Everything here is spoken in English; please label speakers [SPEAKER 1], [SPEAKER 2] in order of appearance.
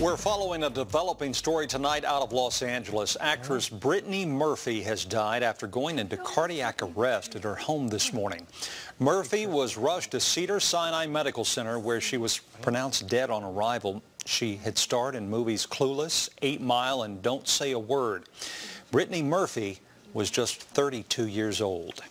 [SPEAKER 1] We're following a developing story tonight out of Los Angeles. Actress Brittany Murphy has died after going into oh, cardiac arrest at her home this morning. Murphy was rushed to Cedars-Sinai Medical Center where she was pronounced dead on arrival. She had starred in movies Clueless, 8 Mile, and Don't Say a Word. Brittany Murphy was just 32 years old.